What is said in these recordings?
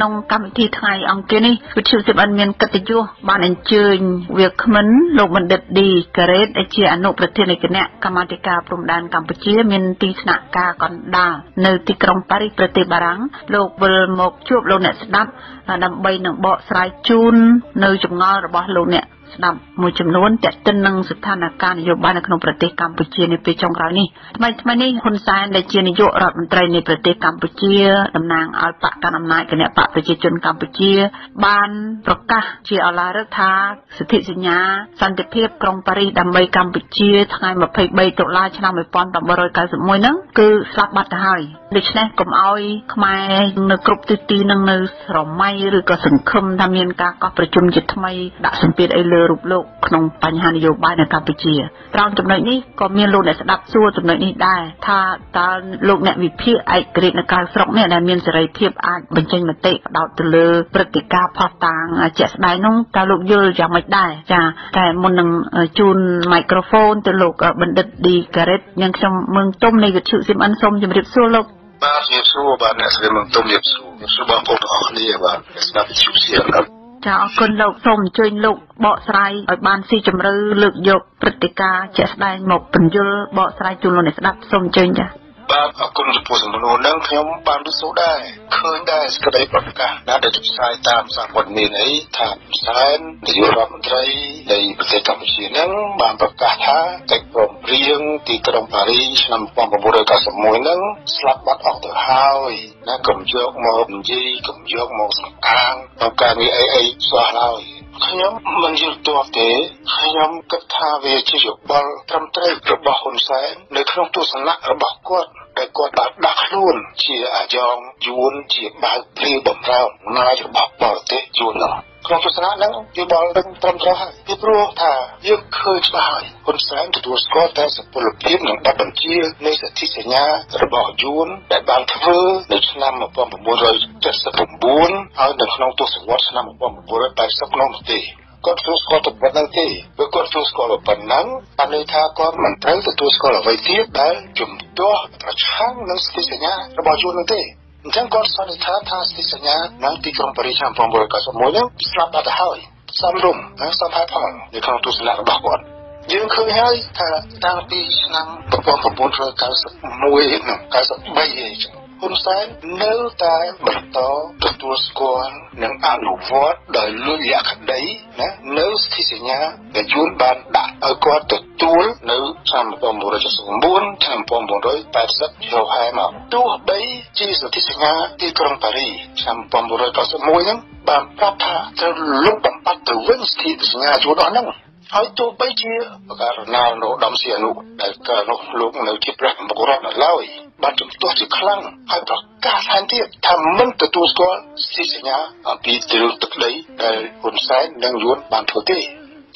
ក្នុងកម្មវិធីថ្ងៃអង្គារនេះវិទ្យុសិបអិនមានកិត្តិយសបានអញ្ជើញវាគ្មិនលោកបណ្ឌិតឌីការ៉េតជាអនុប្រធានគណៈកម្មាធិការព្រំដែនកម្ពុជា មានទីស្នាក់ការកណ្ដាលនៅទីក្រុងប៉ារីសប្រទេសបារាំងលោកវិលមកជួបលោកអ្នកស្ដាប់ដើម្បីនឹងបកស្រាយជូននៅចម្ងល់របស់លោកអ្នក ស្ដាប់មួយចំនួនតេតិននឹងស្ថានភាពនយោបាយនៅក្នុងប្រទេសកម្ពុជានាពេលចុងក្រោយនេះថ្មីថ្មីនេះហ៊ុនសែនដែលជានាយករដ្ឋមន្ត្រីនៃប្រទេសកម្ពុជាតំណាងឲ្យបកកណ្ដាលអំណាចគណៈបកប្រជាជនកម្ពុជា បានប្រកាសជាអឡារឹកថាសិទ្ធិសញ្ញាសន្តិភាពក្រុងប៉ារីសដើម្បីកម្ពុជាថ្ងៃ23តុលាឆ្នាំ1991ហ្នឹងគឺស្លាប់បាត់ទៅហើយដូច្នេះកុំឲ្យខ្មែរនៅគ្រប់ទិសទីនឹងនៅស្រមៃឬក៏សង្ឃឹមថាមានការកោះប្រជុំជាថ្មីដាក់សម្ពាធអីលើរូបលោកក្នុងបញ្ហានយោបាយនៅកម្ពុជាត្រង់ចំណុចនេះក៏មានលោកអ្នកស្ដាប់សួរចំណុចនេះដែរថាតើលោកអ្នកវិភាគឯករាជ្យនៅក្រៅស្រុកនេះដែលមានសេរីភាពអាចបញ្ចេញមតិផ្ដោតទៅលើព្រឹត្តិការណ៍ផុសតាងជាក់ស្ដែងនោះតើលោកយល់យ៉ាងម៉េចដែរចាតែមុននឹងជូនមីក្រូហ្វូនទៅលោកបណ្ឌិតឌីការ៉េតនិងខ្ញុំមឹងទុំនៃវិទ្យុស៊ីមអិនសូមជម្រាបសួរលោកបាទជំរាបសួរបាទអ្នកស្រីមឹងទុំជំរាបសួរជំរាបសួរបងប្អូនទាំងអស់គ្នាបាទស្ដាប់វិទ្យុស៊ីមអិន ចាអរគុណលោកសូមអញ្ជើញលោកបកស្រាយឲ្យបានស៊ីជម្រៅលើកយកព្រឹត្តិការណ៍ជាក់ស្ដែងមកបញ្យលបកស្រាយជូនលោកអ្នកស្ដាប់សូមអញ្ជើញចា បាទអរគុណចំពោះសំណួរហ្នឹងខ្ញុំបានរសូរដែរឃើញដែរសេចក្តីប្រកាសណាដែលផ្សាយតាមសារព័ត៌មានអីថាផ្សាយនាយករដ្ឋមន្ត្រីនៃប្រទេសកម្ពុជាហ្នឹងបានប្រកាសថាកិច្ចព្រមព្រៀងទីក្រុងប៉ារីឆ្នាំ1991ហ្នឹងស្លាប់បាត់អស់ទៅហើយណាកុំយកមកនិយាយកុំយកមកសង្កាងក្នុងការងារអីអីសោះឡើយខ្ញុំមិនយល់ទាស់ទេខ្ញុំគិតថាវាជាយោបល់ត្រឹមត្រូវរបស់ហ៊ុនសែននៅក្នុងទស្សនៈរបស់គាត់ ដែលគាត់បានដាក់ខ្លួនជាអាយ៉ងយួនជាបាវព្រាវបំរើអំណាចរបស់បរទេសយួននោះក្នុងទស្សនៈហ្នឹងយោបល់នឹងត្រឹមត្រូវហើយពីព្រោះថាយើងឃើញច្បាស់ហើយហ៊ុនសែនទទួលស្គាល់តែសុពលភាពនិងបទបញ្ជានៃសិទ្ធិសញ្ញារបស់យួនដែលបានធ្វើនៅឆ្នាំ1979ហើយនៅក្នុងទសវត្សរ៍ឆ្នាំ1980នោះទេ គាត់ទទួលស្គាល់តែប៉ុណ្្នឹងទេបើគាត់ទទួលស្គាល់ប៉ុណ្ណឹងបានន័យថាគាត់មិនត្រូវទទួលស្គាល់អ្វីទៀតដែលជំទាស់ប្រឆាំងនឹងសិទ្ធិសញ្ញារបស់យួននោះទេអញ្ចឹងគាត់សន្និដ្ឋានថាសិទ្ធិសញ្ញានៅទីក្រុងប៉ារីសឆ្នាំ1991នោះស្លាប់បាត់ទៅហើយសំរុំនិងសំផាផលនៅក្នុងទស្សនៈរបស់គាត់យើងឃើញហើយថាតាំងពីឆ្នាំ1991និង93ឯង ហ៊ុនសែននៅតែបន្តទទួលស្គាល់និងអនុវត្តដោយលុយលក្ខក្តីណានៅស្ថិសញ្ញាដែលយួនបានដាក់ឲ្យគាត់ទទួលនៅឆ្នាំ1979ឆ្នាំ1980ចូលហើយមកទោះបីជាសន្ធិសញ្ញាទីក្រុងប៉ារីឆ្នាំ1991ហ្នឹងបានប្រាប់ថាត្រូវលុបបំបត្តិទៅវិញស្ថិសញ្ញាយួនអស់ហ្នឹងហើយទោះបីជាបការណាលដំសៀនុដែលកាលនោះលោកនៅជាព្រះមគរដ្ឋនៅឡើយ បានជំទាស់ជាខ្លាំងហើយប្រកាសថែមទៀតថាមិនទទួលស្គាល់សិទ្ធិសញ្ញាអំពីទិលទឹកដីដែលហ៊ុនសែននិងយួនបានធ្វើទេ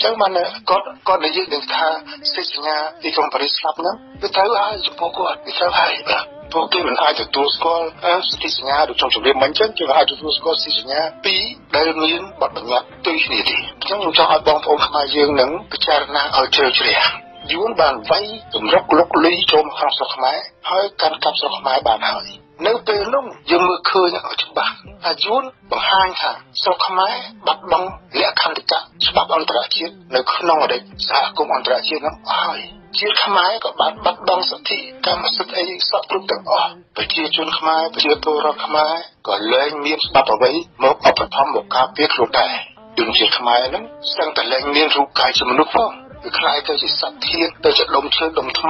ចឹងបានគាត់គាត់និយាយនឹងថាសិទ្ធិសញ្ញាទីក្រុងប៉ារីសស្លាប់ហ្នឹងវាត្រូវហើយចំពោះគាត់វាត្រូវហើយបាទពួកគេមិនអាចទទួលស្គាល់សិទ្ធិសញ្ញាដូចខ្ញុំជម្រាបមិញចឹងគេអាចទទួលស្គាល់សិទ្ធិសញ្ញាពីរដែលមានបទបញ្ញត្តិដូចគ្នាទេអញ្ចឹងខ្ញុំចង់ឲ្យបងប្អូនខ្មែរយើងនឹងពិចារណាឲ្យជ្រៅជ្រះ យួនបានវាយចម្រុកលុកលីចូលក្នុងស្រុកខ្មែរហើយកាន់កាប់ស្រុកខ្មែរបានហើយនៅពេលនោះយើងមើលឃើញឲ្យច្បាស់ថាយួនបង្ហាញថាស្រុកខ្មែរបាត់បង់លក្ខន្តិកៈច្បាប់អន្តរជាតិនៅក្នុងអតីតសហគមន៍អន្តរជាតិនោះហើយជាខ្មែរក៏បានបាត់បង់សិទ្ធិកម្មសិទ្ធិអីសពគ្រប់ទាំងអស់ប្រជាជនខ្មែរប្រជាពលរដ្ឋខ្មែរក៏លែងមានច្បាប់អ្វីមកឧបត្ថម្ភមកការពារខ្លួនដែរជនជាតិខ្មែរហ្នឹងស្ទឹងតែលែងមានរូបកាយជាមនុស្សផង វាคล้ายទៅជាសត្វធាតុទៅជាដុំឈើដុំថ្ម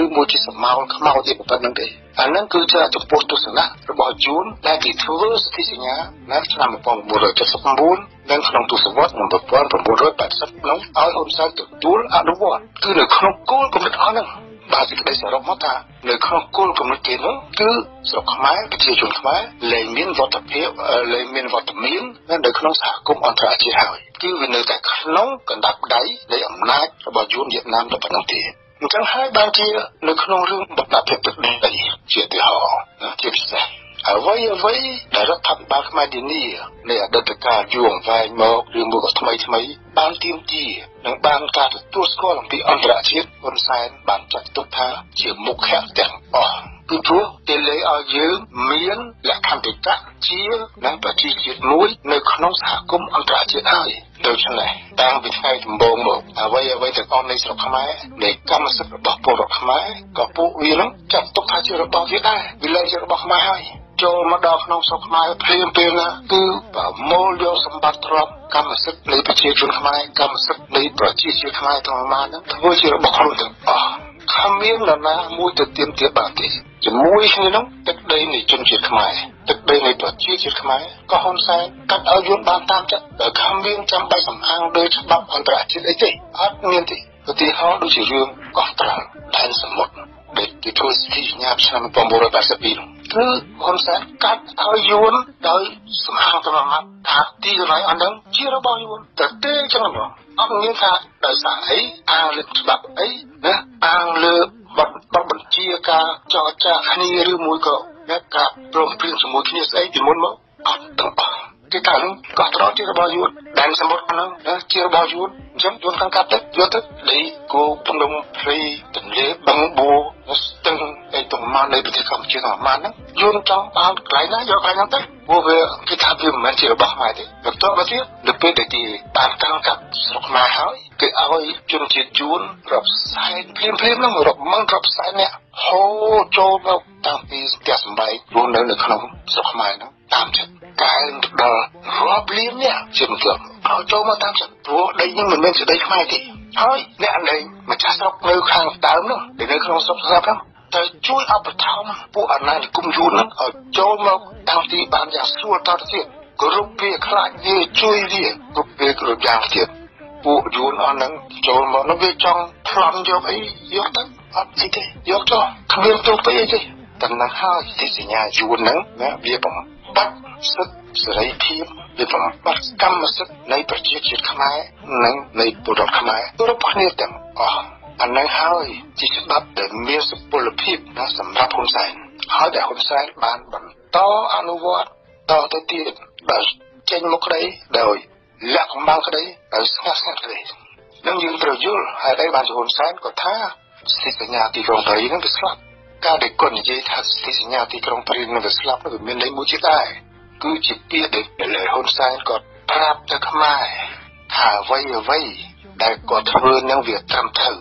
ឬមួយជាសមោលខ្មោចជាប៉ុណ្្នឹងទេអាហ្នឹងគឺជាចំពោះទស្សនៈរបស់យួនដែលគេធ្វើសន្ធិសញ្ញានៅឆ្នាំ1979និងក្នុងទសវត្សរ៍1980នោះឲ្យហ៊ុនសែនទទួលអនុវត្តគឺនៅក្នុងគោលគំនិតអស់ហ្នឹង បាទសេចក្តីសរុបមកថានៅក្នុងគោលគំនិតគេនោះគឺស្រុកខ្មែរប្រជាជនខ្មែរលែងមានវត្តភាពលែងមានវត្តមាននៅក្នុងសហគមន៍អន្តរជាតិហើយគឺវានៅតែក្នុងកណ្ដាប់ដៃនៃអំណាចរបស់យួនវៀតណាមតែប៉ុណ្ណឹងទេអញ្ចឹងហើយបានជានៅក្នុងរឿងបដិភាពទឹកដីជាទីហោជាពិសេស អ្វីអ្វីដែលរដ្ឋាភិបាលខ្មែរទីនេះនៃអតីតកាលយូរអង្វែងមកឬមួយក៏ថ្មីថ្មីបានទៀមទានិងបានការទទួលស្គាល់អំពីអន្តរជាតិហ៊ុនសែនបានចាត់ទុកថាជាមុខទាំងអស់គឺព្រោះគេលើឲ្យយើងមានលក្ខន្តិកៈជានិងប្រជាជាតិមួយនៅក្នុងសហគមន៍អន្តរជាតិហើយដូច្នេះតាំងពីថ្ងៃដំបូងមកអ្វីអ្វីទាំងអស់នៃស្រុកខ្មែរនៃកម្មសិទ្ធិរបស់ពលរដ្ឋខ្មែរក៏ពួកវានឹងចាត់ទុកថាជារបស់វាដែរវាលែងជារបស់ខ្មែរហើយ ចូលមកដល់ក្នុងស្រុកខ្មែរព្រាមពេលណាគឺប្រមូលយកសម្បត្តិទ្រព្យកម្មសិទ្ធិនៃប្រជាជនខ្មែរកម្មសិទ្ធិនៃប្រជាជាតិខ្មែរទាំងអស់ហ្នឹងធ្វើជារបស់ខ្លួនទាំងអស់គ្មាននរណាមួយទៅទៀមទាបានទេជាមួយគ្នានោះទឹកដីនៃជនជាតិខ្មែរទឹកដីនៃប្រជាជាតិខ្មែរក៏ហ៊ុនសែនកាត់ឲ្យយន់បានតាមចិត្តដែលគ្មានចាំបាច់សំអាងដោយច្បាប់អន្តរជាតិអីទេអត់មានទេឧទាហរណ៍ដូចជារឿងកោះត្រល់ដែនសមុទ្រ ដែលគេធ្វើសន្ធិសញ្ញាឆ្នាំ1982គឺហ៊ុនសែនកាត់ឲ្យយួនដោយសំអាងត្រមាត់ថាទីកន្លែងអស់ហ្នឹងជារបស់យួនតែទេចឹងបងអត់មានថាដោយសារអីអាងលើច្បាប់អីណាអាងលើបទបទបញ្ជាការចរចាគ្នាឬមួយក៏អ្នកការព្រមព្រៀងជាមួយគ្នាស្អីពីមុនមកអត់ទាំងអស់គេថានឹងកោះត្រល់ជារបស់យួន ដែនសមុទ្រហ្នឹងជារបស់យួនអញ្ចឹងយួនខាងកាប់ទៅយកទៅដីគោភ្នំព្រៃទន្លេបឹងបួស្ទឹងអីទាំងមកនៅប្រទេសកម្ពុជាទាំងមកហ្នឹងយួនចង់បានកន្លែងណាយកកន្លែងហ្នឹងទៅព្រោះវាគេថាវាមិនមែនជារបស់ខ្មែរទេបន្ទាប់មកទៀតនៅពេលដែលគេបានតាំងកាប់ស្រុកខ្មែរហើយគេឲ្យជនជាតិយួនរាប់សែនភ្លាមភ្លាមហ្នឹងរាប់ម៉ឺនរាប់សែនអ្នកហូរចូលមកតាំងពីផ្ទះសម្បែងរស់នៅនៅក្នុងស្រុកខ្មែរហ្នឹងតាមចិត្ត កែដល់រាប់លានអ្នកជាមិនទាន់ឲ្យចូលមកតាមចិត្តព្រោះដីនេះមិនមែនជាដីខ្មែរទេហើយអ្នកនៃម្ចាស់ស្រុកនៅខាងដើមនោះដែលនៅក្នុងស្រុកស្រាប់ហ្នឹងត្រូវជួយឧបត្ថម្ភពួកអាណានិគមយួនហ្នឹងឲ្យចូលមកតាំងទីបានយ៉ាងស្រួលតទៅទៀតគ្រប់វាខ្លាចវាជួយវាគ្រប់វាគ្រប់យ៉ាងទៀតពួកយួនអស់ហ្នឹងចូលមកនោះវាចង់ប្លន់យកអីយកទៅអត់អីទេយកចុះគ្មានទុកទៅអីទេតែនឹងហើយទីសញ្ញាយួនហ្នឹងណាវាបំបត្តិ សិទ្ធិសេរីភាពវាបំបត្តិកម្មសិទ្ធិនៃប្រជាជាតិខ្មែរនិងនៃពលរដ្ឋខ្មែរគ្រប់គ្នាទាំងអស់អានឹងហើយជាច្បាប់ដែលមានសុពលភាពណាសម្រាប់ហ៊ុនសែនហើយដែលហ៊ុនសែនបានបន្តអនុវត្តតទៅទៀតបើចេញមកក្តីដោយលក្ខំបាំងក្តីដោយស្ងាត់ស្ងាត់ក្តីនឹងយើងត្រូវយល់ហើយដែរបានជាហ៊ុនសែនក៏ថាសិទ្ធិសញ្ញាទីក្រុងប៉ារីសនឹងវាស្លាប់ការដែលគាត់និយាយថាសិទ្ធិសញ្ញាទីក្រុងប៉ារីសនឹងវាស្លាប់នោះវាមានន័យមួយទៀតដែរ គឺជាពាក្យដែលហ៊ុនសែនគាត់ប្រាប់ទៅខ្មែរថាអ្វីអ្វីដែលគាត់ធ្វើនឹងវាត្រឹមត្រូវ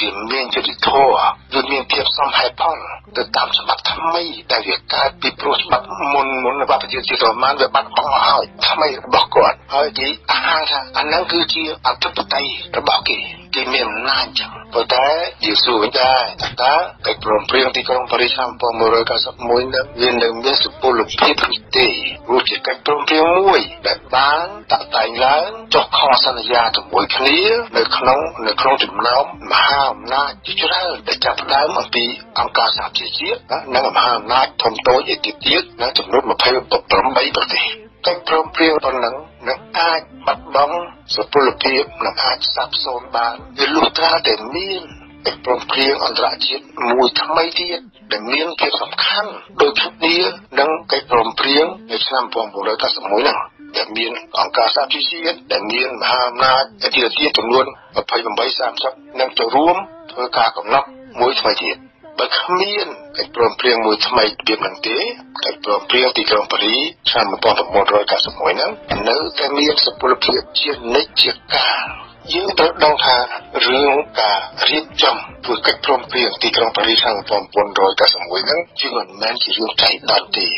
វាមានយុត្តិធម៌វាមានភាពសមហេតុផលទៅតាមច្បាប់ថ្មីដែលវាកើតពីព្រោះច្បាប់មុនមុនរបស់ប្រជាជាតិរ៉ូម៉ានវាបាត់បង់ហើយថ្មីរបស់គាត់ហើយគេអះអាងថាអានឹងគឺជាអធិបតេយ្យរបស់គេគេមានអំណាចចឹងប៉ុន្តែយើងសួរវិញដែរថាកិច្ចព្រមព្រៀងទីក្រុងប៉ារីសឆ្នាំ1991នឹងវានៅមានសុពលភាពទេព្រោះជាកិច្ចព្រមព្រៀងមួយដែលបានតាក់តែងឡើងចុះខសន្យាជាមួយគ្នានៅក្នុងនៅក្នុងចំណោមមហាអំណាចជាច្រើនដែលចាប់ផ្ដើមអំពីអង្គការសហប្រជាជាតិនិងមហាអំណាចធំតូចឯទៀតទៀតនៅចំនួន28ប្រទេសកិច្ចព្រមព្រៀងប៉ុណ្ណឹងនឹងអាចបាត់បង់សុពលភាពនឹងអាចសាបសូន្យបានវាលុះត្រាតែមានកិច្ចព្រមព្រៀងអន្តរជាតិមួយថ្មីទៀតដែលមានភាពសំខាន់ដូចគ្នានឹងកិច្ចព្រមព្រៀងនៅឆ្នាំ1991ហ្នឹង ដែលមានអង្គការសហជីវជាតិដែលមានមហាអំណាចអធិរាជចំនួន28 30នឹងចូលរួមធ្វើការកំណត់មួយថ្មីទៀតបើគ្មានកិច្ចព្រមព្រៀងមួយថ្មីពីនឹងទេកិច្ចព្រមព្រៀងទីក្រុងប៉ារីឆ្នាំ1991ហ្នឹងនៅតែមានសុពលភាពជានិច្ចជាកាលយើងត្រូវដឹងថារឿងការរៀបចំធ្វើកិច្ចព្រមព្រៀងទីក្រុងប៉ារីសឆ្នាំ1991ហ្នឹងជាមិនមែនជារឿងចៃដន្យទេ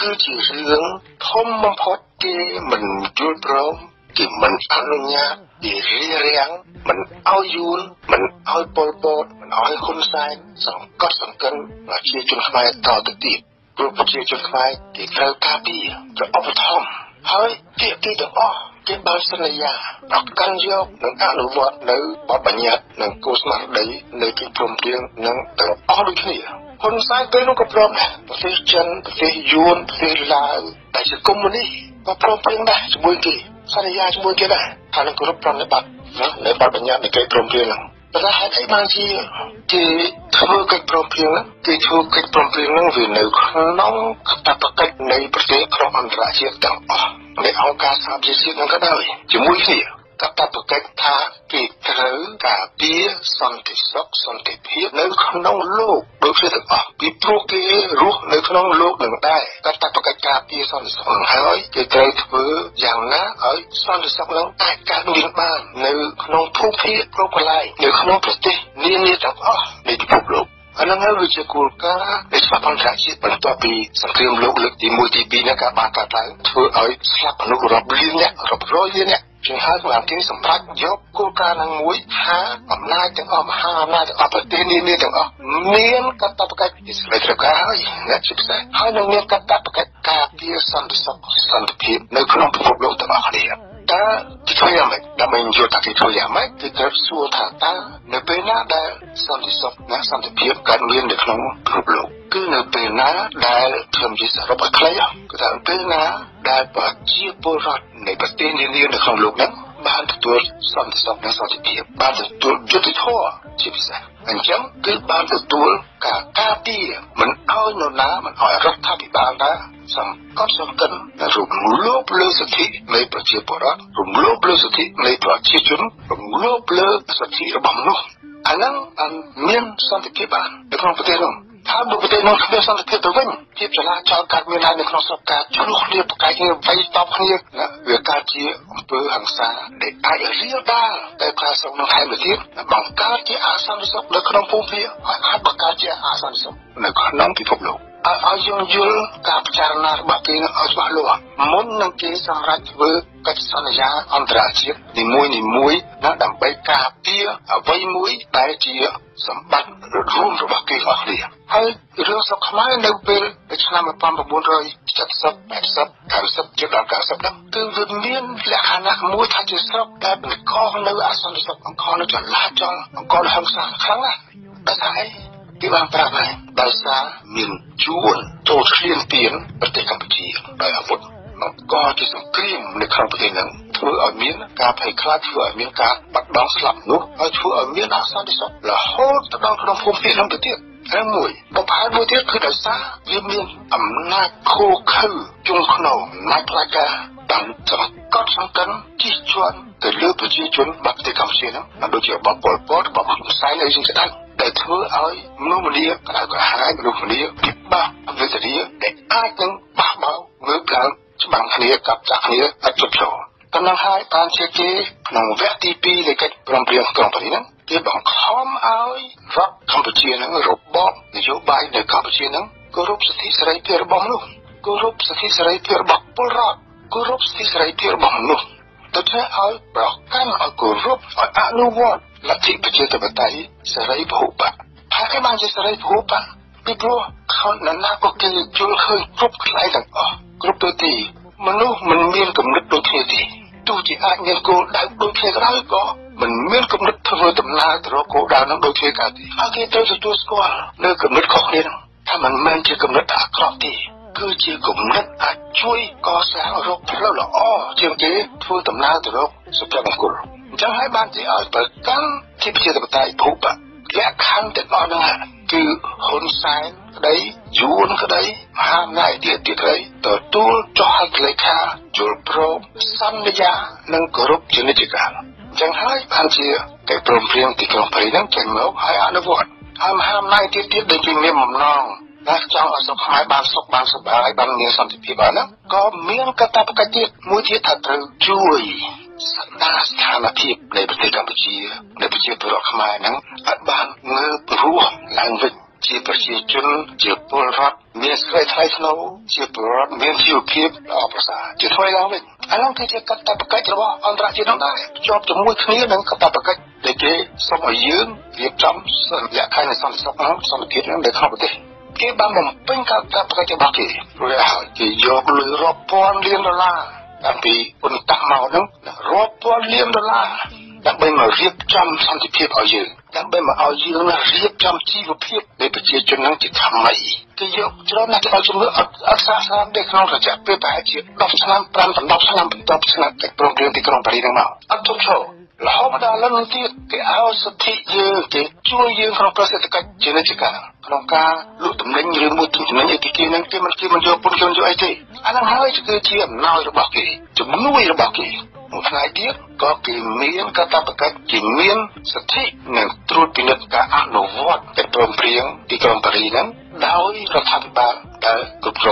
គឺជារឿងធំបំផុតគេមិនយល់ព្រមគេមិនអនុញ្ញាតគេរៀបរៀងមិនឲ្យយួនមិនឲ្យពលពតមិនឲ្យហ៊ុនសែនសង្កត់សង្កិនប្រជាជនខ្មែរតទៅទៀតព្រោះប្រជាជនខ្មែរគេត្រូវការពារត្រូវឧបត្ថម្ភហើយទីទីទាំងអស់គេបានសន្យាប្រកាន់យកនិងអនុវត្តនៅបទបញ្ញត្តិនិងគោលស្មារតីនៃកិច្ចព្រមព្រៀងនឹងទាំងអស់ដូចគ្នា ហ៊ុនសែនពេលនោះក៏ព្រមដែរប្រទេសចិនប្រទេសយួនប្រទេសឡាវដែលជាកុម្មុយនីក៏ព្រមព្រៀងដែរជាមួយគេសន្យាជាមួយគេដែរថានឹងគោរពប្រតិបត្តិនៅបទបញ្ញត្តិនៃកិច្ចព្រមព្រៀងហ្នឹងប៉ុន្តែហេតុអីបានជាគេធ្វើកិច្ចព្រមព្រៀងហ្នឹងគេធ្វើកិច្ចព្រមព្រៀងហ្នឹងវានៅក្នុងកាតព្វកិច្ចនៃប្រទេសក្រុមអន្តរជាតិទាំងអស់នៃអង្គការសហប្រជាជាតិហ្នឹងក៏ដោយជាមួយគ្នាក តបកិច្ចថាគេត្រូវការពារសន្តិសុខសន្តិភាពនៅក្នុងលោកដូចគ្នាទាំងអស់ពីព្រោះគេរស់នៅក្នុងលោកនឹងដែរកតបកិច្ចការពារសន្តិសុខនឹងហើយគេត្រូវធ្វើយ៉ាងណាឲ្យសន្តិសុខនឹងអាចកើតមានបាននៅក្នុងភូមិភាគគ្រប់កន្លែងនៅក្នុងប្រទេសនានាទាំងអស់នៃពិភពលោកអានឹងហើយវាជាគោលការណ៍នៃច្បាប់អន្តរជាតិបន្ទាប់ពីសង្គ្រាមលោកលើកទី1ទី2នេះក៏បានកើតឡើងធ្វើឲ្យស្លាប់មនុស្សរាប់លានអ្នករាប់រយលានអ្នក ជាងហើយបានគេសម្រាប់យកគោលការណ៍នឹងមួយថាអំណាចទាំងអស់មហាអំណាចទាំងអស់ប្រទេសនានាទាំងអស់មានកតបកិច្ចជាស្វ័យត្រូវការហើយអ្នកជាពិសេសហើយនឹងមានកតបកិច្ចការពារសន្តិសុខសន្តិភាពនៅក្នុងពិភពលោកទាំងអស់គ្នា តើធ្វើយ៉ាងម៉េចដើម្បីយល់ថាគេធ្វើយ៉ាងម៉េចគឺត្រូវសួរថាតើនៅពេលណាដែលសន្តិសុខនិងសន្តិភាពកើតមាននៅក្នុងពិភពលោកគឺនៅពេលណាដែលខ្ញុំនិយាយសរុបឲ្យខ្លីគឺថាពេលណាដែលប្រជាពលរដ្ឋនៃប្រទេសនានានៅក្នុងលោកហ្នឹង បានទទួលសន្តិសុខនិងសន្តិភាពបានទទួលយុត្តិធម៌ជាពិសេសអញ្ចឹងគឺបានទទួលការការពារមិនឲ្យនរណាមិនឲ្យរដ្ឋាភិបាលណាសង្កត់សង្កិនរំលោភលើសិទ្ធិនៃប្រជាពលរដ្ឋរំលោភលើសិទ្ធិនៃប្រជាជនរំលោភលើសិទ្ធិរបស់មនុស្សអាហ្នឹងមានសន្តិភាពបាននៅក្នុងប្រទេសនោះ ថាបើប្រទេសនោះគ្មានសន្តិភាពទៅវិញជាចលាចលកើតមានឡើងនៅក្នុងស្រុកការជួលគ្នាប្រកែកគ្នាវាយតបគ្នាណាវាកើតជាអំពើហិង្សាដែលអាចរៀលដាលតែខ្លះស្រុកនោះហើយទៅទៀតបង្កើតជាអសន្តិសុខនៅក្នុងភូមិភាគហើយអាចបង្កើតជាអសន្តិសុខនៅក្នុងពិភពលោក ឲ្យយើងយល់ការពិចារណារបស់គេឲ្យច្បាស់លាស់មុននឹងគេសម្រេចធ្វើកិច្ចសន្យាអន្តរជាតិនីមួយនីមួយណាដើម្បីការពារអ្វីមួយដែលជាសម្បត្តិរួមរបស់គេអស់គ្នាហើយរឿងស្រុកខ្មែរនៅពេលឆ្នាំ1970 80 90ជិតដល់90ហ្នឹងគឺវាមានលក្ខណៈមួយថាជាស្រុកដែលបង្កនៅអសន្តិសុខបង្កនៅចលាចលបង្កនៅហិង្សាខ្លាំងណាស់តែថាអី គេបានប្រាប់ហើយដោយសារមានជួនចូលឈ្លានពានប្រទេសកម្ពុជាដោយអាវុធមកក៏ជាសង្គ្រាមនៅក្នុងប្រទេសហ្នឹងធ្វើឲ្យមានការភ័យខ្លាចធ្វើឲ្យមានការបាត់បង់ស្លាប់នោះហើយធ្វើឲ្យមានអសន្តិសុខរហូតទៅដល់ក្នុងភូមិភាគហ្នឹងទៅទៀតហើយមួយបបផែមួយទៀតគឺដោយសារវាមានអំណាចខូខើជុំក្នុងអំណាចផ្លាកាបានសង្កត់សង្កិនជិះជាន់ទៅលើប្រជាជនបាត់ប្រទេសកម្ពុជាហ្នឹងដូចជាបបពលពតបបហ៊ុនសែនអីជាស្ដេច ដែលធ្វើឲ្យមនុស្សម្នាក្តៅក្រហាយមនុស្សម្នាពិបាកវេទនាដែលអាចនឹងបះបោងើបឡើងច្បាំងគ្នាកាប់ចាក់គ្នាអាចជប់ចូលតំណងហើយបានជាគេក្នុងវគ្គទី2នៃកិច្ចព្រមព្រៀងក្រុងប៉ារីសហ្នឹងគេបង្ខំឲ្យរដ្ឋកម្ពុជាហ្នឹងរបបនយោបាយនៅកម្ពុជាហ្នឹងគោរពសិទ្ធិសេរីភាពរបស់មនុស្សគោរពសិទ្ធិសេរីភាពរបស់ពលរដ្ឋគោរពសិទ្ធិសេរីភាពរបស់មនុស្ស ទៅធ្វើឲ្យប្រកាន់ឲ្យគោរពឲ្យអនុវត្តលទ្ធិប្រជាធិបតេយ្យសេរីពហុបកហើយគេបានជាសេរីពហុបកពីព្រោះខ្លួនណាក៏គេយល់ឃើញគ្រប់កន្លែងទាំងអស់គ្រប់ទិទីមនុស្សមិនមានគំនិតដូចគ្នាទេទោះជាអាចមានគោលដៅដូចគ្នាក៏ដោយក៏មិនមានគំនិតធ្វើដំណើរទៅរកគោលដៅនឹងដូចគ្នាកើតទេហើយគេត្រូវទទួលស្គាល់នៅគំនិតខុសគ្នានោះថាมันមិនជាគំនិតអាក្រក់ទេ គឺជាគំនិតអាចជួយកសាងរកផ្លូវល្អជាងគេធ្វើដំណើរទៅរកសុភមង្គលអញ្ចឹងហើយបានជាឲ្យប្រកាន់ជាប្រជាធិបតេយ្យភូបលក្ខខណ្ឌទាំងអស់ហ្នឹងគឺហ៊ុនសែនក្តីយួនក្តីមហាអំណាចទៀតទៀតក្តីទទួលចុះហត្ថលេខាជលព្រមសន្យានិងគោរពជានិច្ចកាលអញ្ចឹងហើយបានជាកិច្ចព្រមព្រៀងទីក្រុងប៉ារីសហ្នឹងចេញមកហើយអនុវត្តហើយមហាអំណាចទៀតទៀតដែលជាមានបំណង តែចង់ឲ្យសុខខ្មែរបានសុខបានសុបាយបានមានសន្តិភាពបានណាក៏មានកតបកិច្ចទៀតមួយទៀតថាត្រូវជួយសន្តាស្ថានភាពនៃប្រទេសកម្ពុជានៃប្រជាពលរដ្ឋខ្មែរហ្នឹងឲ្យបានងើបរស់ឡើងវិញជាប្រជាជនជាពលរដ្ឋមានស្រីថ្លៃថ្នូរជាពលរដ្ឋមានជីវភាពល្អប្រសើរជាថ្មីឡើងវិញអានោះគឺជាកតបកិច្ចរបស់អន្តរជាតិនោះដែរជាប់ជាមួយគ្នានឹងកតបកិច្ចដែលគេសូមឲ្យយើងរៀបចំសន្តិភាពនៃសន្តិសុខសន្តិភាពនៅក្នុងប្រទេស គេបានបំពេញការបកិច្ចរបស់គេព្រោះហើយគេយកលុយរាប់ពាន់លានដុល្លារតាំងពីពុនតាក់មកហ្នឹងរាប់ពាន់លានដុល្លារដើម្បីមករៀបចំសន្តិភាពឲ្យយើងដើម្បីមកឲ្យយើងរៀបចំជីវភាពនៃប្រជាជននឹងជាថ្មីគេយកច្រើនណាស់ទៅឲ្យជំនឿអត់អត់សាស្ត្រនៅក្នុងរយៈពេលប្រហែលជា10ឆ្នាំ5 10ឆ្នាំបន្ទាប់ឆ្នាំតែប្រងព្រៀងទីក្រុងប៉ារីសហ្នឹងមកអត់ជប់ឈរ រហូតដល់ឡើងទៀតគេឲ្យសិទ្ធិយើងគេជួយយើងក្នុងប្រសិទ្ធកិច្ចជានិច្ចកាលក្នុងការលក់តំណែងឬមួយទិញតំណែងអីគេហ្នឹងគេមិនគេមិនយកពុនជន់យកអីទេអាហ្នឹងហើយគឺជាអំណោយរបស់គេជំនួយរបស់គេផ្នែកទៀតក៏គេមានកាតព្វកិច្ចគេមានសិទ្ធិនឹងត្រួតពិនិត្យការអនុវត្តកិច្ចព្រមព្រៀងទីក្រុងប៉ារីហ្នឹងដោយរដ្ឋាភិបាលដែលគ្រប់គ្រងប្រទេសនោះដែរនោះ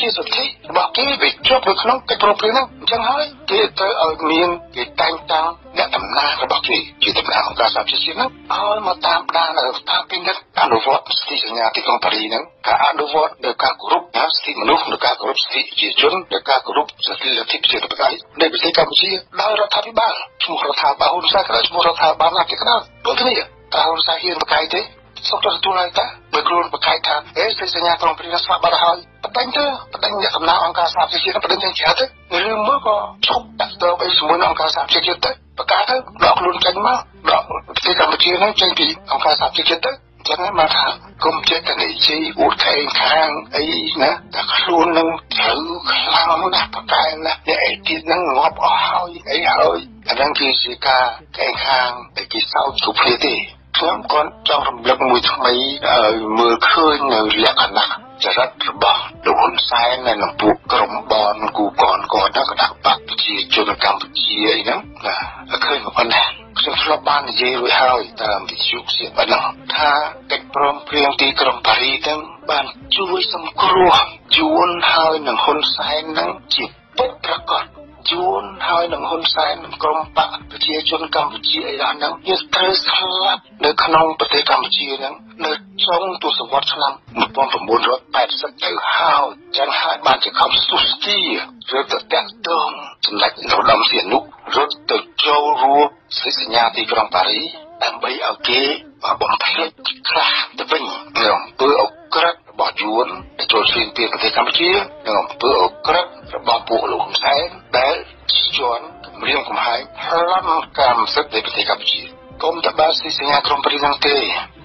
ជាសិទ្ធិរបស់គេវាជាប់នៅក្នុងកិច្ចព្រមព្រៀងហ្នឹងអញ្ចឹងហើយគេត្រូវឲ្យមានគេតែងតាំងអ្នកតំណាងរបស់គេជាតំណាងអង្គការសហប្រជាជាតិហ្នឹងឲ្យមកតាមដាននៅស្ថានភាពនេះអនុវត្តសិទ្ធិសញ្ញាទីក្រុងប៉ារីហ្នឹងការអនុវត្តនៅការគោរពសិទ្ធិមនុស្សនៅការគោរពសិទ្ធិប្រជាជននៅការគោរពសិទ្ធិលទ្ធិប្រជាធិបតេយ្យនៃប្រទេសកម្ពុជាដោយរដ្ឋាភិបាលឈ្មោះរដ្ឋាភិបាលហ៊ុនសែនក៏ឈ្មោះរដ្ឋាភិបាលណាទីក្តៅដូចគ្នាតើហ៊ុនសែនហ៊ានបកកាយទេ សុខទទួលហើយតាបើខ្លួនបកកាយថាអេសិទ្ធិសញ្ញាក្រុងព្រីស្វាបាត់ហើយបដិញទៅបដិញអ្នកកំណៅអង្គការសហប្រជាជាតិបដិញយ៉ាងជ្រៅទៅរឿងមើលក៏ឈប់ដាក់ទៅឲ្យជាមួយអង្គការសហប្រជាជាតិទៅបកកាយទៅដកខ្លួនចេញមកដកប្រទេសកម្ពុជាហ្នឹងចេញពីអង្គការសហប្រជាជាតិទៅចឹងមកថាគុំចិត្តតែនិយាយអួតខែងខាងអីណាតែខ្លួននឹងត្រូវខ្លាំងណាស់ប្រកែណាស់អ្នកឯទៀតនឹងងាប់អស់ហើយអីហើយអាហ្នឹងគឺជាការខែងខាងដែលគេសោកគ្រប់គ្នាទេ ខ្ញុំក៏ចង់រំលឹកមួយថ្មីឲ្យមើលឃើញនៅលក្ខណៈចរិតរបស់លោកហ៊ុនសែននៅក្នុងពួកក្រុមបនគូកនគាត់ក៏ដាក់បាក់ប្រជាជនកម្ពុជាអីហ្នឹងណាឃើញប៉ុណ្ណាខ្ញុំធ្លាប់បាននិយាយរួចហើយតាមវិទ្យុជាប៉ុណ្ណោះថាកិច្ចព្រមព្រៀងទីក្រុងប៉ារីទាំងបានជួយសង្គ្រោះជួនហើយនឹងហ៊ុនសែននឹងជាពុតប្រកប ជួនហើយនឹងហ៊ុនសែននឹងក្រុមបកប្រជាជនកម្ពុជាអីដល់ហ្នឹងវាត្រូវស្លាប់នៅក្នុងប្រទេសកម្ពុជាហ្នឹងនៅចុងទសវត្សរ៍ឆ្នាំ1980ទៅហើយចឹងហើយបានជាខំសុស្ទីរត់ទៅតាក់ទងសម្ដេចនរោត្តមសីហនុរត់ទៅចូលរួមសិទ្ធិសញ្ញាទីក្រុងប៉ារីដើម្បីឲ្យគេបំភ្លេចខ្លះទៅវិញនៅអំពើអក្រិតរបស់យួនដែលចូលឈ្លានពានប្រទេសកម្ពុជានិងអំពើអក្រិតរបស់ពួកលោកហ៊ុនសែន ដែលជន់គម្រាមកំហែងប្លន់កម្មសិទ្ធិនៃប្រទេសកម្ពុជាកុំតបាស៊ីសញ្ញាក្រុមព្រីនឹងទេ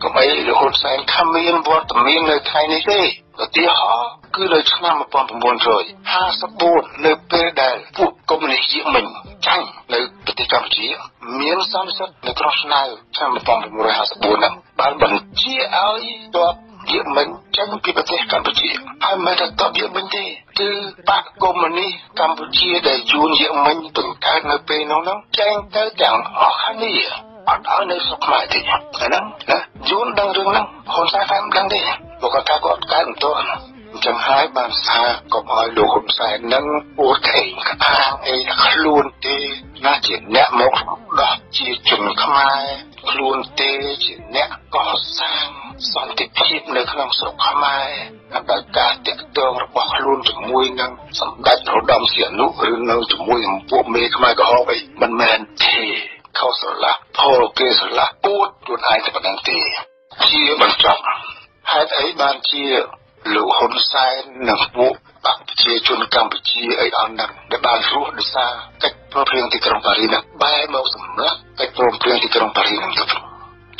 កុំអីលោកហ៊ុនសែនខំមានវត្តមាននៅថ្ងៃនេះទេឧទាហរណ៍គឺនៅឆ្នាំ1954នៅពេលដែលពួកកុម្មុយនីសយេមិញចាញ់នៅប្រទេសកម្ពុជា មានសន្និសីទនៅក្រុងស្នៅឆ្នាំ1954ហ្នឹងបានបញ្ជាឲ្យទ័ព យេមិនចេញពីប្រទេសកម្ពុជាហើយមិនតែតបយេមិនទេគឺបាក់កុម្មុយនីសកម្ពុជាដែលយួនយេមិនបង្កើតនៅពេលនោះហ្នឹងចេញទៅទាំងអស់គ្នាអត់ឲ្យនៅស្រុកខ្មែរទេអាហ្នឹងណាយួនដឹងរឿងហ្នឹងហ៊ុនសែនមិនដឹងទេព្រោះគាត់ថាគាត់កើតមិនទាន់អញ្ចឹងហើយបានថាកុំឲ្យលោកហ៊ុនសែននឹងអួតខេងក្អាងអីខ្លួនទេណាជាអ្នកមកដោះជាជនខ្មែរខ្លួនទេជាអ្នកកសាងសន្តិភាពនៅក្នុងស្រុកខ្មែរដោយការតាក់ទងរបស់ខ្លួនជាមួយនឹងសម្ដេចរដមសីហនុឬនៅជាមួយនឹងពួកមេខ្មែរក្រហមអីមិនមែនទេខុសស្រឡះពលគេស្រឡះពួតខ្លួនឯងតែប៉ុណ្្នឹងទេជាបញ្ចប់ហេតុអីបានជា លោកហ៊ុនសែននិងពួកបកប្រជាជនកម្ពុជាអីអស់ហ្នឹងដែលបានរស់ដោយសារកិច្ចព្រមព្រៀងទីក្រុងប៉ារីសហ្នឹងបែរមកសម្រាប់កិច្ចព្រមព្រៀងទីក្រុងប៉ារីសហ្នឹងទៅ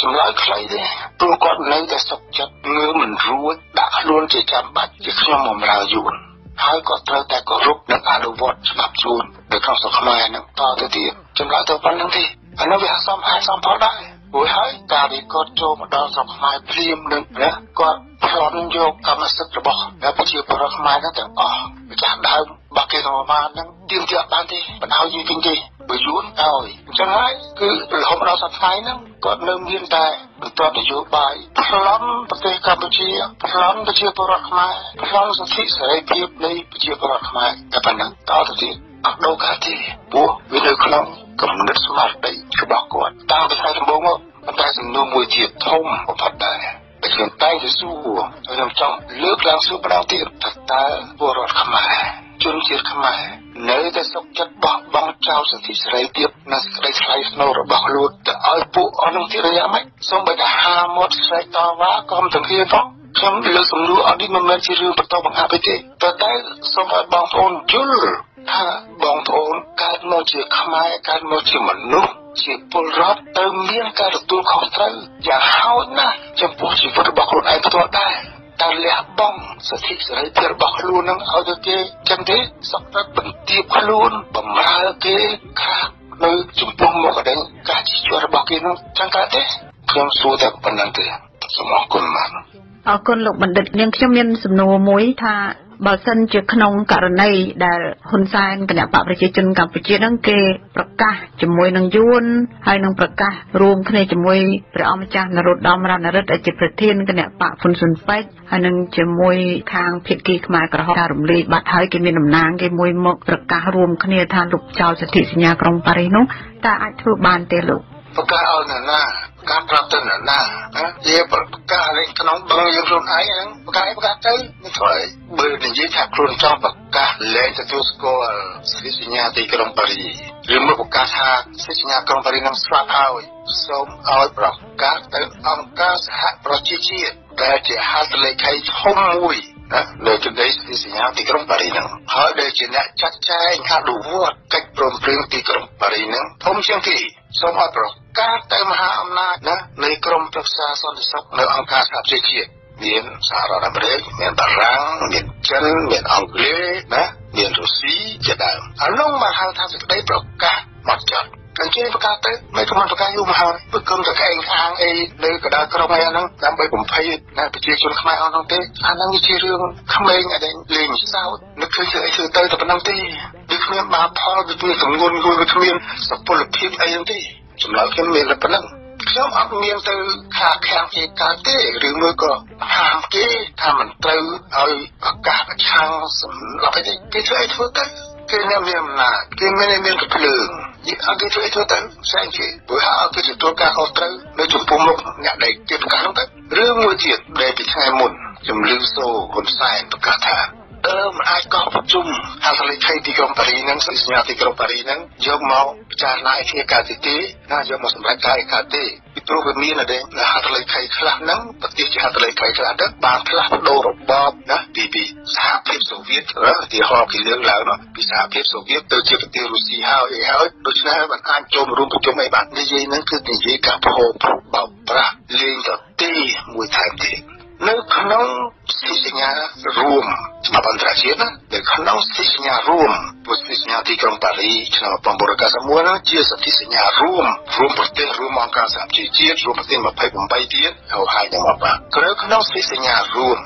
ចម្លើយខ្លីទេព្រោះគាត់នៅតែសុខចិត្តងើមិនរួចដាក់ខ្លួនជាចាំបាច់ជាខ្ញុំបម្រើយួនហើយក៏ត្រូវតែគោរពនិងអនុវត្តច្បាប់ជួននៅក្នុងស្រុកខ្មែរហ្នឹងតទៅទៀតចម្លើយទៅប៉ុណ្្នឹងទេអានោះវាសំអាតសំផលដែរព្រោះហើយការដែលគាត់ចូលមកដល់ស្រុកខ្មែរព្រាមនឹងណាគាត់ ប្លន់យកកម្មសិទ្ធិរបស់ប្រជាពលរដ្ឋខ្មែរហ្នឹងទាំងអស់ម្ចាស់ដើមបាក់គេរបស់បានហ្នឹងទៀមទាក់បានទេបណ្ដោយយីវិញទេបើយួនឲ្យអញ្ចឹងហើយគឺរហូតដល់សប្តាហ៍ហ្នឹងគាត់នៅមានតែបន្ទាត់នយោបាយប្លន់ប្រទេសកម្ពុជាប្លន់ប្រជាពលរដ្ឋខ្មែរប្លន់សិទ្ធិសេរីភាពនៃប្រជាពលរដ្ឋខ្មែរតែប៉ុណ្ណឹងតទៅទៀតអត់ដូរកាទេព្រោះវានៅក្នុងគំនិតស្មារតីរបស់គាត់តាំងពីថ្ងៃដំបូងមកប៉ុន្តែសំណួរមួយទៀតធំបំផុតដែរ តែខ្ញុំតែងតែសួរខ្ញុំចង់លើកឡើងសួរម្ដងទៀតថាតើពលរដ្ឋខ្មែរជនជាតិខ្មែរនៅតែសុខចិត្តបោះបង់ចោលសិទ្ធិសេរីភាពនិងសេចក្តីថ្លៃថ្នូររបស់ខ្លួនទៅឲ្យពួកអស់នឹងទៀតរយៈម៉េចសូម្បីតែហាមាត់ស្រែកតវ៉ាក៏មិនទាំងគ្នាផងខ្ញុំលើកសំណួរអត់នេះមិនមែនជារឿងបន្តបង្អាប់ទេតែតែសូមឲ្យបងប្អូនយល់ថាបងប្អូនកើតមកជាខ្មែរកើតមកជាមនុស្ស ជាពលរដ្ឋទៅមានការទទួលខុសត្រូវយ៉ាងហោចណាស់ចំពោះជីវិតរបស់ខ្លួនឯងផ្ទាល់ដែរតែលះបង់សិទ្ធិសេរីភាពរបស់ខ្លួននឹងឲ្យទៅគេចឹងទេសក់តែបន្ទាបខ្លួនបំរើគេខាតនៅចំពោះមកកដេញការជិះជាប់របស់គេនោះចឹងកើតទេខ្ញុំសួរតែប៉ុណ្្នឹងទេសូមអរគុណមកអរគុណលោកបណ្ឌិតនាងខ្ញុំមានសំណួរមួយថា បើសិនជាក្នុងករណីដែលហ៊ុនសែនគណៈបកប្រជាជនកម្ពុជានឹងគេប្រកាសជាមួយនឹងយួនហើយនឹងប្រកាសរួមគ្នាជាមួយព្រះអង្គម្ចាស់នរោត្តមរណរដ្ឋដែលជាប្រធានគណៈបកហ៊ុនស៊ុនប៉ែកហើយនឹងជាមួយខាងភាគីខ្មែរក្រហមការរំលាយបាត់ហើយគេមានតំណាងគេមួយមកប្រកាសរួមគ្នាថាលុបចោលសិទ្ធិសញ្ញាក្រុងប៉ារីសនោះតើអាចធ្វើបានទេលោកប្រកាសឲ្យនរណា ការប្រាប់ទៅនរណានិយាយប្រកាសលេខក្នុងបឹងយើងខ្លួនឯងហ្នឹងប្រកាសប្រកាសទៅមិនធ្វើអីបើនិយាយថាខ្លួនចង់ប្រកាសលែងទទួលស្គាល់សិទ្ធិសញ្ញាទីក្រុងប៉ារីឬមកប្រកាសថាសិទ្ធិសញ្ញាក្រុងប៉ារីនឹងស្លាប់ហើយសូមឲ្យប្រកាសទៅអង្គការសហប្រជាជាតិដែលជាហត្ថលេខីធំមួយ ណាលើជំដីស្ទីសញ្ញាទីក្រុងប៉ារីហ្នឹងហើយដែលជាអ្នកចាត់ចែងអនុវត្តកិច្ចព្រមព្រៀងទីក្រុងប៉ារីហ្នឹងធំជាងគេសូមឲ្យប្រកាសទៅមហាអំណាចណានៃក្រមប្រឹក្សាសន្តិសុខនៅអង្គការសហប្រជាជាតិមានសហរដ្ឋអាមេរិកមានបារាំងមានចិនមានអង់គ្លេសណាមានរុស្ស៊ីជាដើមអានោះមកហៅថាសេចក្តីប្រកាសមកចត់ អញ្ចឹងប្រកាសទៅមិនក៏មិនប្រកាសយូរមកហើយព្រោះគុំតែកែងខាងអីលើកដាលក្រុមអីហ្នឹងដើម្បីបំភ័យណាប្រជាជនខ្មែរអស់នោះទេអាហ្នឹងវាជារឿងក្មេងអីលេងសើចនឹកឃើញធ្វើអីធ្វើទៅតែប៉ុណ្ណឹងទេវាគ្មានបាផលវាគ្មានសងន់វាគ្មានសុពលភាពអីហ្នឹងទេចំណុចខ្ញុំមានតែប៉ុណ្ណឹងខ្ញុំអត់មានទៅខាខាំងគេកើតទេឬមួយក៏ហាមគេថាមិនត្រូវឲ្យឱកាសប្រឆាំងសម្រាប់អីទេគេធ្វើអីធ្វើទៅ គេអ្នកមានអំណាចគេមានមានកភ្លើងនិយាយអត់គេធ្វើធ្វើទៅស្អែកគេព្រោះហៅគេទទួលការខុសត្រូវនៅចំពោះមុខអ្នកដែលគេប្រកាសនោះទៅរឿងមួយទៀតដែលពីថ្ងៃមុនជំលឺសូហ៊ុនសែនប្រកាសថាអឺមិនអាចកោះប្រជុំហៅថាលេខទីក្រុងប៉ារីហ្នឹងសញ្ញាទីក្រុងប៉ារីហ្នឹងយកមកពិចារណាឲ្យគ្នាកើតទីទេណាយកមកសម្រេចការឯកើតទេ ពីព្រោះវាមានអីហត្ថលេខីខ្លះហ្នឹងប្រទេសជាហត្ថលេខីខ្លះទៅបានផ្លាស់ប្ដូររបបណាពីពីសហភាពសូវៀតទីហោគេលើកឡើងមកពីសហភាពសូវៀតទៅជាប្រទេសរុស្ស៊ីហើយអីហើយដូច្នេះมันអាចចូលរួមប្រជុំអីបាននិយាយហ្នឹងគឺនិយាយការផោបោកប្រាស់លេងទៅទីមួយថែមទៀត នៅក្នុងសិសញ្ញារួមច្បាប់អន្តរជាតិណានៅក្នុងសិសញ្ញារួមពុទ្ធិសញ្ញាទីក្រុងប៉ារីឆ្នាំ1991ណាជាសិទ្ធិសញ្ញារួមរួមប្រទេសរួមអង្គការសហជីវជាតិរួមប្រទេស28ទៀតហើយហើយនឹងមកបាទក្រៅក្នុងសិសញ្ញារួម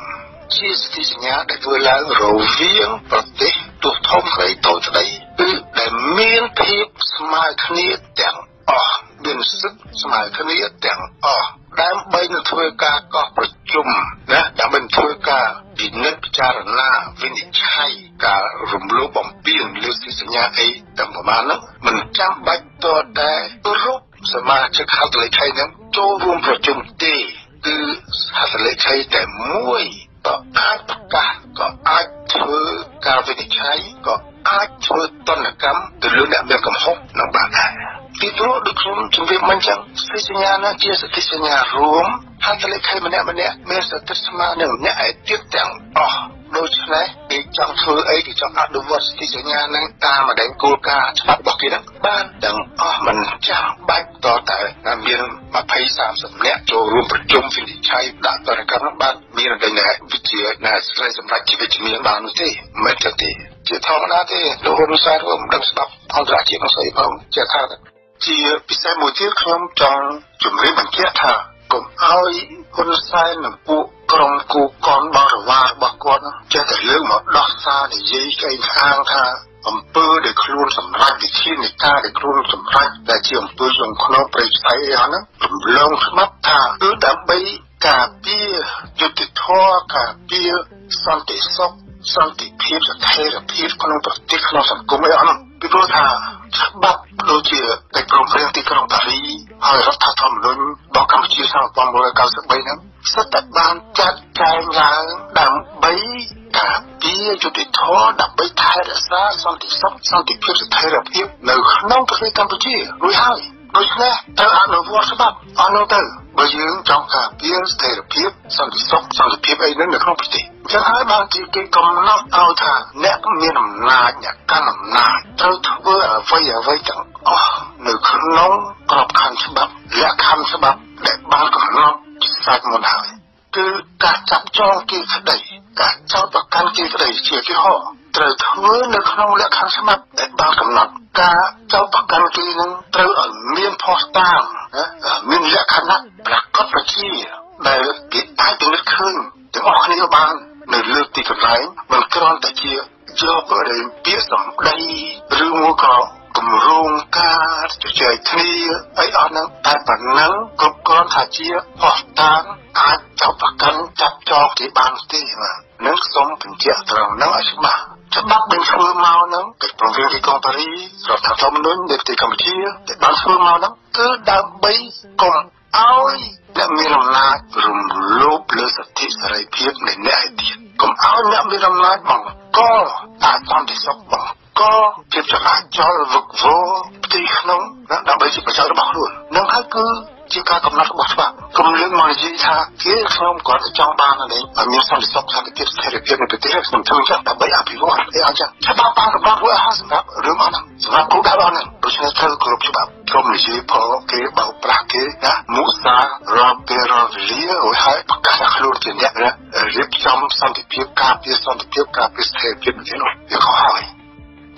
ជាសិទ្ធិសញ្ញាដែលធ្វើឡើងរវាងប្រទេសទោះធំក្រីតូចក្តីគឺដែលមានភាពស្មើគ្នាទាំង អស់មានសិទ្ធិស្មើគ្នាទាំងអស់ដើម្បីនឹងធ្វើការកោះប្រជុំណាដើម្បីធ្វើការពិនិត្យពិចារណាវិនិច្ឆ័យការរំលោភបំពានលើសិទ្ធិសញ្ញាអីទាំងប្រមាណនោះមិនចាំបាច់តតែរូបសមាជិកហត្ថលេខីនឹងចូលរួមប្រជុំទេគឺហត្ថលេខីតែមួយក៏អាចប្រកាសក៏អាចធ្វើការវិនិច្ឆ័យក៏អាចធ្វើតនកម្មទៅលើអ្នកមានកំហុសនឹងបានដែរ ពីព្រោះដូចខ្ញុំជម្រាបមិញចឹងសិទ្ធិសញ្ញានោះជាសិទ្ធិសញ្ញារួមហត្ថលេខីម្នាក់ម្នាក់មានសិទ្ធិស្មើនឹងអ្នកឯទៀតទាំងអស់ដូច្នេះគេចង់ធ្វើអីគេចង់អនុវត្តសិទ្ធិសញ្ញានឹងតាមម្ដងគោលការណ៍ច្បាប់របស់គេហ្នឹងបានទាំងអស់មិនចាំបាច់តតែមាន20 30នាក់ចូលរួមប្រជុំវិនិច្ឆ័យដាក់តរកម្មបានមានតែវិជាណាស្រីសម្រាប់ជីវិតជំនាញបាននោះទេមិនទេជាធម្មតាទេលោកហ៊ុនសែនក៏មិនដឹងស្ដាប់អន្តរជាតិនោះស្អីផងជាថា ជាពិសេសមួយទៀតខ្ញុំចង់ជំរាបបញ្ជាក់ថាកុំឲ្យហ៊ុនសែននិងពួកក្រុមគូកនបរិវាររបស់គាត់ចេះតែលើកមកដោះសារនិយាយក្អេងខាងថាអំពើដែលខ្លួនសម្រាប់វិធាននៃការដែលខ្លួនសម្រាប់ដែលជាអំពើក្នុងក្នុងប្រតិស្ថិអីហ្នឹងរំលងច្បាប់ថាគឺដើម្បីការពារយុត្តិធម៌ការពារសន្តិសុខសន្តិភាពស្ថិរភាពក្នុងប្រទេសក្នុងសង្គមអីអត់ ពីព្រោះថាច្បាប់ដូចជាកិច្ចព្រមព្រៀងទីក្រុងប៉ារីហើយរដ្ឋធម្មនុញ្ញរបស់កម្ពុជាឆ្នាំ1993ហ្នឹងសិតតែបានចាត់ចែងឡើងដើម្បីការពារយុត្តិធម៌ដើម្បីថែរក្សាសន្តិសុខសន្តិភាពស្ថិរភាពនៅក្នុងប្រទេសកម្ពុជារួចហើយ ដូច្នេះត្រូវអនុវត្តច្បាប់អស់នោះទៅបើយើងចង់ការពារស្ថិរភាពសន្តិសុខសន្តិភាពអីហ្នឹងនៅក្នុងប្រទេសចឹងហើយបានជាគេកំណត់ឲ្យថាអ្នកមានអំណាចអ្នកកាន់អំណាចត្រូវធ្វើអ្វីអ្វីទាំងអស់នៅក្នុងក្របខ័ណ្ឌច្បាប់លក្ខខណ្ឌច្បាប់ដែលបានកំណត់សាច់មុនហើយគឺការចាប់ចងគេក្តីការចោទប្រកាន់គេក្តីជាទីហោ ត្រូវធ្វើនៅក្នុងលក្ខខណ្ឌច្បាប់ដែលបានកំណត់ការចោទប្រកាន់គេនឹងត្រូវឲ្យមានផុសតាមមានលក្ខណៈប្រកបប្រជាដែលគេអាចពិនិត្យឃើញទាំងអស់គ្នាបាននៅលើទីកន្លែងមិនគ្រាន់តែជាយករៀនពាក្យសម្ដីឬមួយក៏ គម្រោងការជជែកគ្នាអីអស់ហ្នឹងតែប៉ុណ្ណឹងគ្រប់គ្រាន់ថាជាហោះតាងអាចចាប់ប្រកាន់ចាប់ចងគេបានទេបាទនឹងសូមបញ្ជាក់ត្រង់ហ្នឹងឲ្យច្បាស់ច្បាប់ដែលធ្វើមកហ្នឹងកិច្ចព្រមព្រៀងទីក្រុងប៉ារីសរដ្ឋធម្មនុញ្ញនៃប្រទេសកម្ពុជាដែលបានធ្វើមកហ្នឹងគឺដើម្បីកុំឲ្យអ្នកមានអំណាចរំលោភលើសិទ្ធិសេរីភាពនៃអ្នកឯទៀតកុំឲ្យអ្នកមានអំណាចបង្កអសន្តិសុខបង្កភាពចលាចលវឹកវរផ្ទៃក្នុងដើម្បីជាប្រយោជន៍របស់ខ្លួននឹងហើយគឺជាការកំណត់របស់ច្បាប់គំលឹងមកនិយាយថាគេខ្ញុំគាត់ចង់បាននេះឲ្យមានសន្តិសុខសន្តិភាពស្ថិរភាពនៅប្រទេសខ្ញុំធ្វើចឹងដើម្បីអភិវឌ្ឍអីអញ្ចឹងច្បាប់បានកំណត់រួចហើយសម្រាប់រឿងអស់ហ្នឹងសម្រាប់គោលដៅអស់ហ្នឹងដូច្នេះត្រូវគោរពច្បាប់ក្រុមនិយាយផងគេបោកប្រាស់គេណាមុសារ៉ាពេលរវេលាហើយប្រកាសថាខ្លួនជាអ្នករៀបចំសន្តិភាពការពារសន្តិភាពការពារស្ថិរភាពនេះនោះវាក៏ហើយ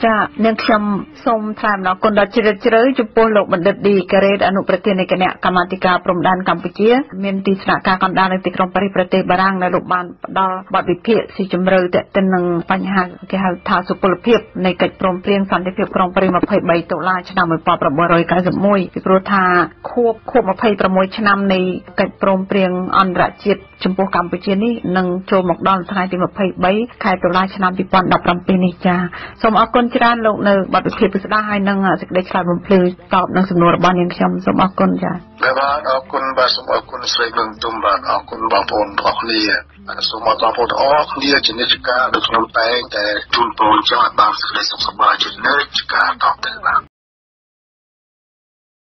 ចានាងខ្ញុំសូមថ្លែងអំណរគុណដល់ជ្រាលជ្រៅចំពោះលោកបណ្ឌិតឌីការ៉េតអនុប្រធាននៃគណៈកម្មាធិការព្រំដែនកម្ពុជាមានទីស្នាក់ការកណ្ដាលនៅទីក្រុងប៉ារីសប្រទេសបារាំងដែលលោកបានផ្ដល់បទវិភាគស៊ីជម្រៅទាក់ទិននឹងបញ្ហាគេហៅថាសុពលភាពនៃកិច្ចព្រមព្រៀងសន្តិភាពក្រុងប៉ារីស23តុលាឆ្នាំ1991ពីព្រោះថាខួបខួប26ឆ្នាំនៃកិច្ចព្រមព្រៀងអន្តរជាតិចំពោះកម្ពុជានេះនឹងចូលមកដល់ថ្ងៃទី23ខែតុលាឆ្នាំ2017នេះចាសូមអរគុណច្រើនលោកនៅបទវិភាគពិស្ដារហើយនឹងសេចក្តីឆ្លើយបំភ្លឺតបនឹងសំណួររបស់នាងខ្ញុំសូមអរគុណចា៎បាទអរគុណបាទសូមអរគុណស្រីបឹងទុំបាទអរគុណបងប្អូនទាំងគ្នាសូមអរបងប្អូនទាំងអស់គ្នាជានិច្ចការដូចខ្ញុំតែងតែជូនពរចង់ឲ្យបានសេចក្តីសុខសប្បាយជានិច្ចការតបទៅបាទ